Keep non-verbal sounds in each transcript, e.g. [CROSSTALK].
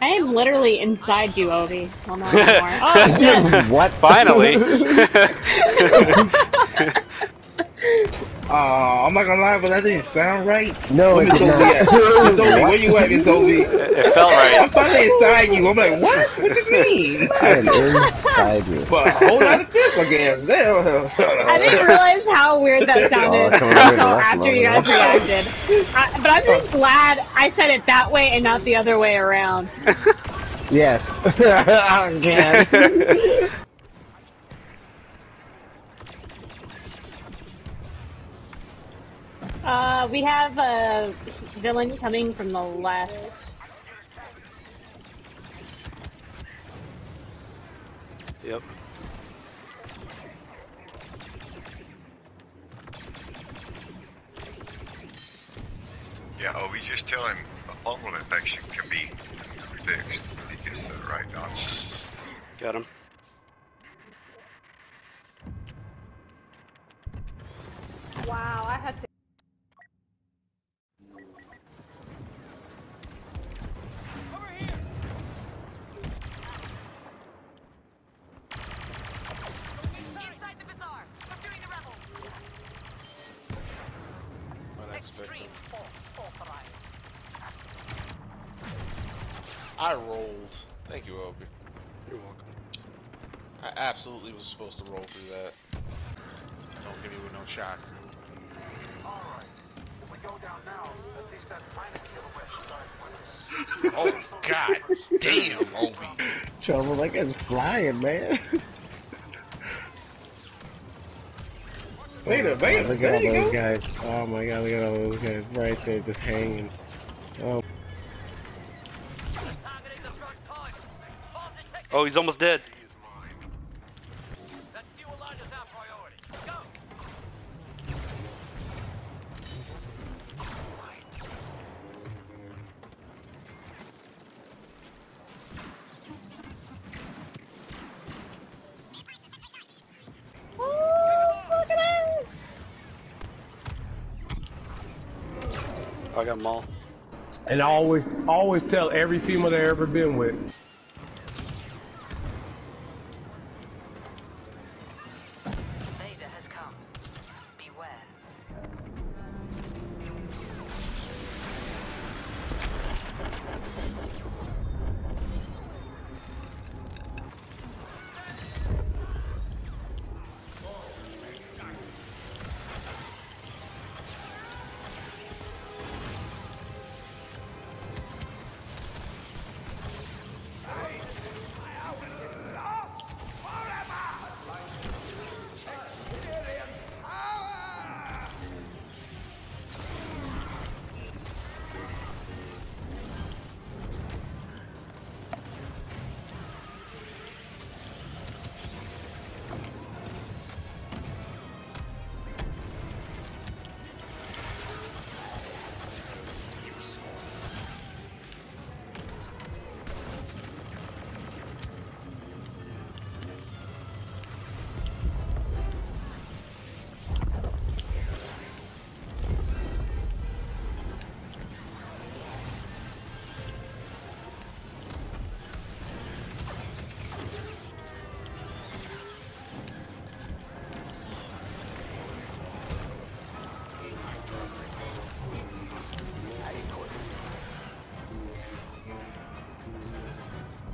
I am literally inside you, Obi. Well, not [LAUGHS] anymore. Oh, [LAUGHS] what? Finally. [LAUGHS] Uh, I'm not gonna lie, but that didn't sound right. No, it did Obi not. at? Miss Obi, where you at, Miss Obi? it felt right. I'm finally inside you. I'm like, what? What you mean? [LAUGHS] I am inside you. But a whole lot of fish, I guess. [LAUGHS] I didn't realize how weird that [LAUGHS] sounded Oh, until after you guys reacted. I, but I'm just glad I said it that way and not the other way around. Yes. Again. Uh, we have a villain coming from the left. Yep. Yeah, oh, we just tell him a fungal infection can be fixed. He gets the right doctor. Got him. Wow, I had to. I rolled. Thank you, Obi. You're welcome. I absolutely was supposed to roll through that. Don't give me with no shot. Oh god damn, Obi. Trouble like it's flying, man. Wait a minute. Look at all those go. guys. Oh my god, look at all those guys right there just hanging. Oh, Oh, he's almost dead. That fuel line is our priority. Go. Oh, I got them all. And I always, always tell every female that I've ever been with,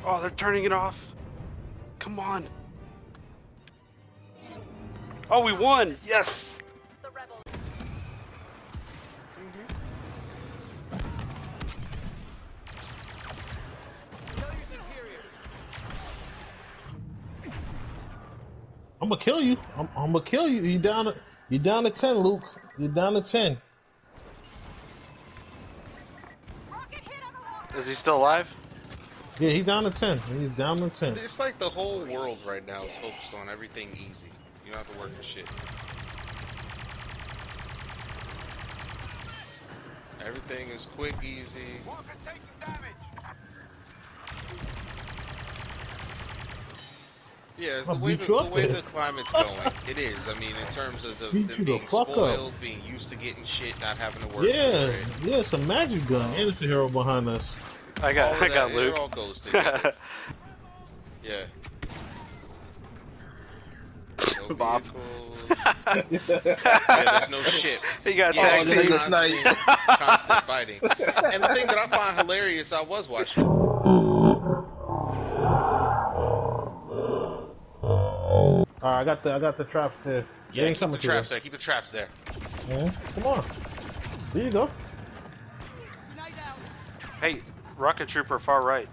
Oh, they're turning it off. Come on. Oh, we won! Yes! I'm gonna kill you. I'm, I'm gonna kill you. You down to you down to ten, Luke. You're down to ten. Is he still alive? Yeah, he's down to ten. He's down to ten. It's like the whole world right now is focused on everything easy. You don't have to work for shit. Everything is quick, easy. Yeah, it's the way the, the way the climate's [LAUGHS] going. It is. I mean, in terms of the, Beat them you the being fuck up. spoiled, being used to getting shit, not having to work Yeah, for it. yeah, it's a magic gun, and it's a hero behind us. I got, All I got that, Luke. All goes together. [LAUGHS] yeah. [LAUGHS] No Bob. yeah, there's no [LAUGHS] ship. He got Yeah, tag it's team. constant, constant fighting. And the thing that I find hilarious, I was watching. All right, I got the I got the traps here. Yeah, ain't keep the traps there. Keep the traps there. Yeah, Come on. There you go. Hey, rocket trooper, far right.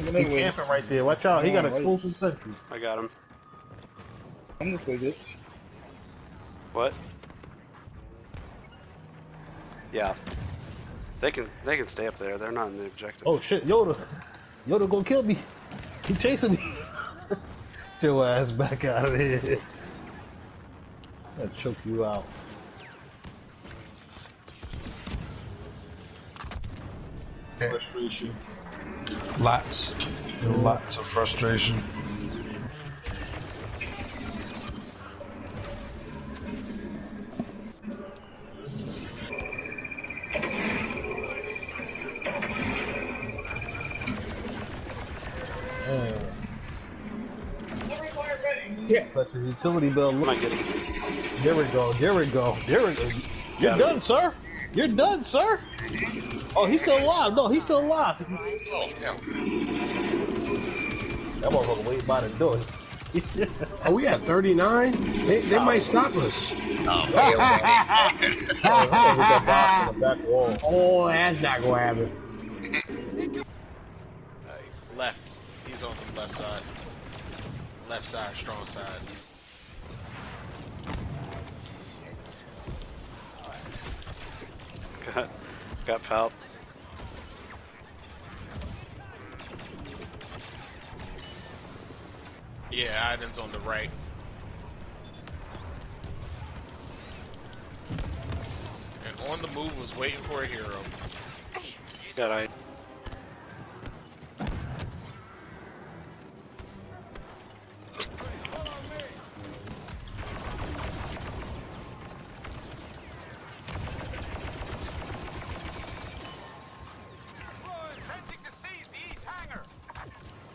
He's camping right there. Watch out. He got right. explosive sentry. I got him. I'm just like it. What? Yeah. They can, they can stay up there. They're not in the objective. Oh shit, Yoda. Yoda gonna kill me. He chasing me. [LAUGHS] Get your ass back out of here. I'll choke you out. Lots. Lots of frustration. Such a utility bill. Might get him. There we go. There we go. There we go. You're Got done, sir. You're done, sir. Oh, he's still alive. No, he's still alive. Oh, yeah. That motherfucker waiting by the door. [LAUGHS] Oh, we at 39? They, they might stop us. Oh, [LAUGHS] that box on the back wall. Oh, that's not gonna happen. Left. He's on the left side. Left side, strong side. Got, got Palp. Yeah, Iden's on the right. And on the move was waiting for a hero. Got I.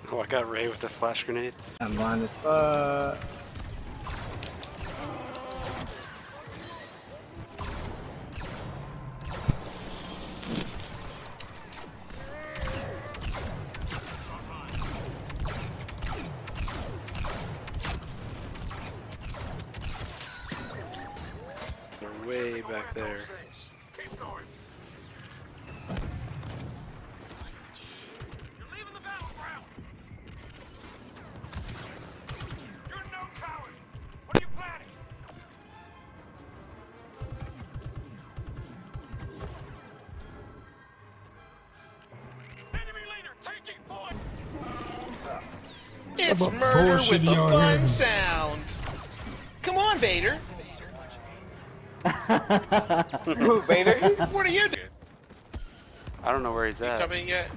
[LAUGHS] Oh, I got Rey with the flash grenade. I'm blind as fuck. They're way back there. It's What murder with a fun hearing? sound. Come on, Vader. Vader? [LAUGHS] What are you doing? I don't know where he's You at. coming yet?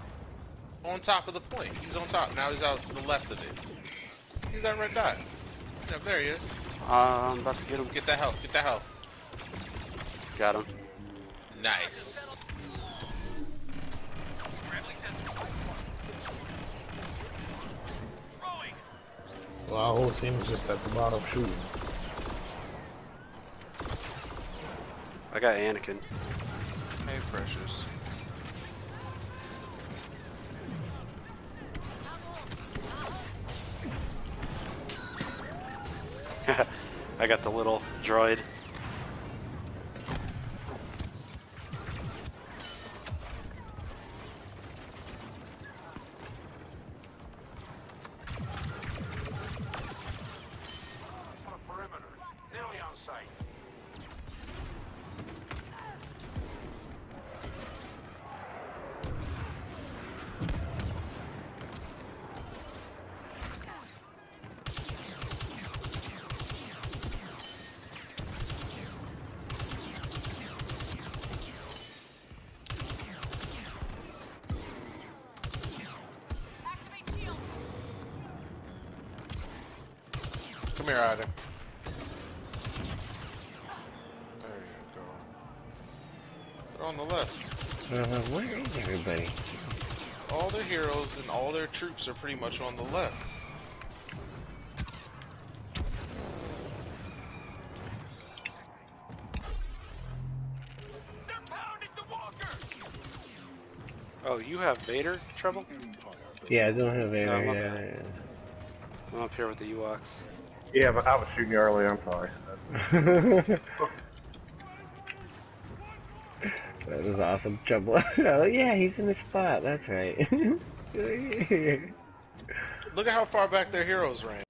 On top of the point. He's on top. Now he's out to the left of it. He's that red dot. Yep, there he is. Uh, I'm about to get him. Get that health. Get that health. Got him. Nice. Well, our whole team is just at the bottom shooting. I got Anakin. Hey, precious. [LAUGHS] I got the little droid. Come here, Ida. There you go. They're on the left. Uh, where is everybody? All their heroes and all their troops are pretty much on the left. They're pounding the walker. Oh, you have Vader trouble? Yeah, I don't have No, I'm any. up Yeah, I'm up here with the Ewoks. Yeah, but I was shooting you earlier. I'm sorry. [LAUGHS] that was awesome. Trouble. [LAUGHS] oh, yeah, he's in the spot. That's right. [LAUGHS] Look at how far back their heroes ran.